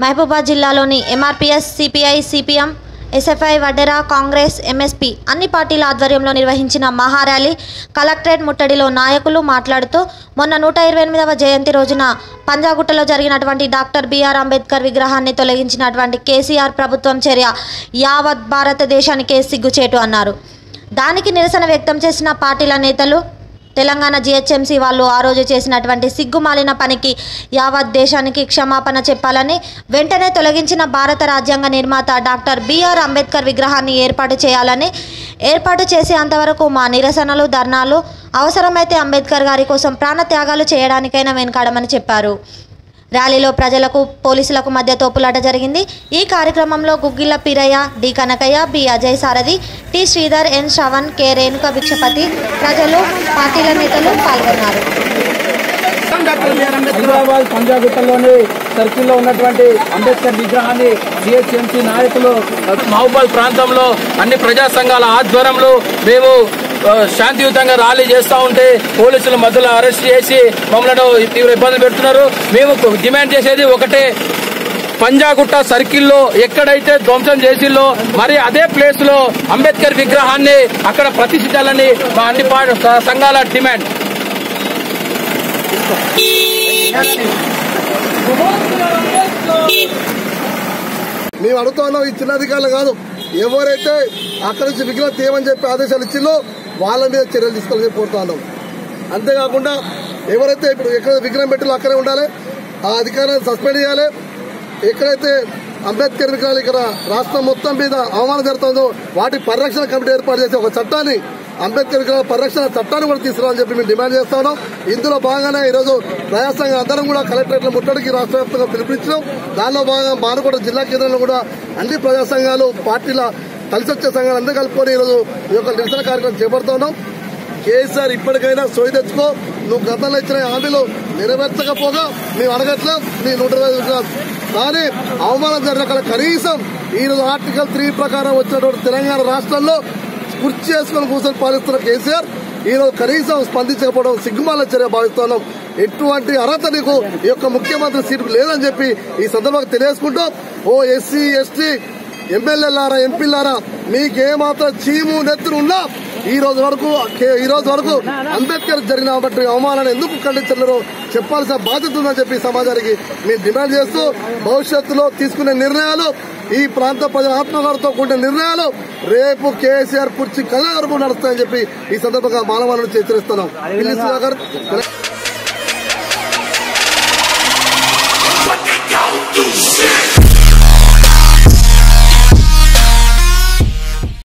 మహబూబాద్ జిల్లాలోని MRPS CPI CPM SFI Vaddera Congress MSP అన్ని పార్టీల ఆధ్వర్యంలో నిర్వహించిన మహార్యాలీ కలెక్టరేట్ ముట్టడిలో నాయకులు మాట్లాడుతూ మొన్న నూట ఇరవై ఎనిమిదవ జయంతి రోజున పంజాగుట్టలో జరిగినటువంటి డాక్టర్ బిఆర్ అంబేద్కర్ విగ్రహాన్ని తొలగించినటువంటి కేసీఆర్ ప్రభుత్వం చర్య యావత్ భారతదేశానికే సిగ్గుచేటు అన్నారు. దానికి నిరసన వ్యక్తం చేసిన పార్టీల నేతలు తెలంగాణ జిహెచ్ఎంసీ వాళ్ళు ఆ రోజు చేసినటువంటి సిగ్గుమాలిన పనికి యావత్ దేశానికి క్షమాపణ చెప్పాలని వెంటనే తొలగించిన భారత రాజ్యాంగ నిర్మాత డాక్టర్ బిఆర్ అంబేద్కర్ విగ్రహాన్ని ఏర్పాటు చేయాలని ఏర్పాటు చేసే అంతవరకు మా నిరసనలు ధర్నాలు అవసరమైతే అంబేద్కర్ గారి కోసం ప్రాణత్యాగాలు చేయడానికైనా వెనుకాడమని చెప్పారు. ర్యాలీలో ప్రజలకు పోలీసులకు మధ్య తోపులాట జరిగింది. ఈ కార్యక్రమంలో Guggila Peeraiah D Kanakaiah B Ajay Sarathi T Sridhar N Shravan K Renuka Bhikshapathi ప్రజలు పార్టీల నేతలు పాల్గొన్నారు. హైదరాబాద్ పంజాగుట్టలోని సర్కిల్లో ఉన్నటువంటి అంబేద్కర్ విగ్రహాన్ని సిహెచ్ఎంసీ నాయకులు మహబూబాద్ ప్రాంతంలో అన్ని ప్రజా సంఘాల ఆధ్వర్యంలో మేము శాంతియుతంగా ర్యాలీ చేస్తూ ఉంటే పోలీసులు మధ్యలో అరెస్ట్ చేసి మమ్మల్ని తీవ్ర ఇబ్బందులు పెడుతున్నారు. మేము డిమాండ్ చేసేది ఒకటే పంజాగుట్ట సర్కిల్లో ఎక్కడైతే ధ్వంసం చేసిల్లో మరి అదే ప్లేస్లో అంబేద్కర్ విగ్రహాన్ని అక్కడ ప్రతిష్ఠించాలని మా అన్ని సంఘాల డిమాండ్. మేము అడుగుతున్నాం ఈ చిన్న అధికారులు కాదు. ఎవరైతే అక్కడి నుంచి విగ్రహం తీయమని చెప్పి ఆదేశాలు ఇచ్చిందో వాళ్ళ మీద చర్యలు తీసుకోవాలని కోరుతా ఉన్నాం. అంతేకాకుండా ఎవరైతే ఇప్పుడు ఎక్కడ విగ్రహం పెట్టాలో అక్కడే ఉండాలి ఆ అధికారాన్ని సస్పెండ్ చేయాలి. ఎక్కడైతే అంబేద్కర్ విగ్రహాలు ఇక్కడ రాష్ట్రం మొత్తం మీద అవమానం జరుగుతుందో వాటి పరిరక్షణ కమిటీ ఏర్పాటు చేసే ఒక చట్టాన్ని అంబేద్కర్ విగ్రహాల పరిరక్షణ చట్టాన్ని కూడా తీసుకురావాలని చెప్పి మేము డిమాండ్ చేస్తాను ఇందులో భాగంగానే ఈరోజు ప్రజాసంఘం అందరం కూడా కలెక్టరేట్ల ముట్టడికి రాష్ట్ర వ్యాప్తంగా పిలుపునిచ్చినాం. దానిలో భాగంగా మానకొండ జిల్లా కేంద్రంలో కూడా అన్ని ప్రజాసంఘాలు పార్టీల కలిసి వచ్చే సంఘాలు అందరూ కలుపుకొని ఈరోజు ఈ యొక్క నిరసన కార్యక్రమం చేపడుతున్నాం కేసీఆర్ ఇప్పటికైనా సోయి తెచ్చుకో నువ్వు గతంలో ఇచ్చిన హామీలు నెరవేర్చకపోగా మేము అడగట్లేం నీ నూట కానీ అవమానం జరిగిన కనీసం ఈ రోజు ఆర్టికల్ త్రీ ప్రకారం వచ్చినటువంటి తెలంగాణ రాష్ట్రంలో కుర్చీ చేసుకుని కూర్చొని పాలిస్తున్న కేసీఆర్ ఈ రోజు కనీసం స్పందించకపోవడం సిగ్గుమాల చర్య భావిస్తున్నాం ఎటువంటి అర్హత నీకు? ఈ యొక్క ముఖ్యమంత్రి సీటు లేదని చెప్పి ఈ సందర్భంగా తెలియజేసుకుంటూ ఓ ఎస్సీ ఎస్టీ ఎమ్మెల్యేలారా ఎంపీలారా మీకేమాత్రం చీము నెత్తురు ఉన్నా ఈ రోజు వరకు కే- ఈ రోజు వరకు అంబేద్కర్ జరిగిన బట్టి అవమానాన్ని ఎందుకు ఖండించలేరు చెప్పాల్సిన బాధ్యత ఉందని చెప్పి సమాజానికి మేము డిమాండ్ చేస్తూ భవిష్యత్తులో తీసుకునే నిర్ణయాలు ఈ ప్రాంత ప్రజల ఆత్మగారితో కూడిన నిర్ణయాలు రేపు కేసీఆర్ కుర్చీ కళ్ళ వరకు నడుస్తాయని చెప్పి ఈ సందర్భంగా మానవాలను హెచ్చరిస్తున్నాం.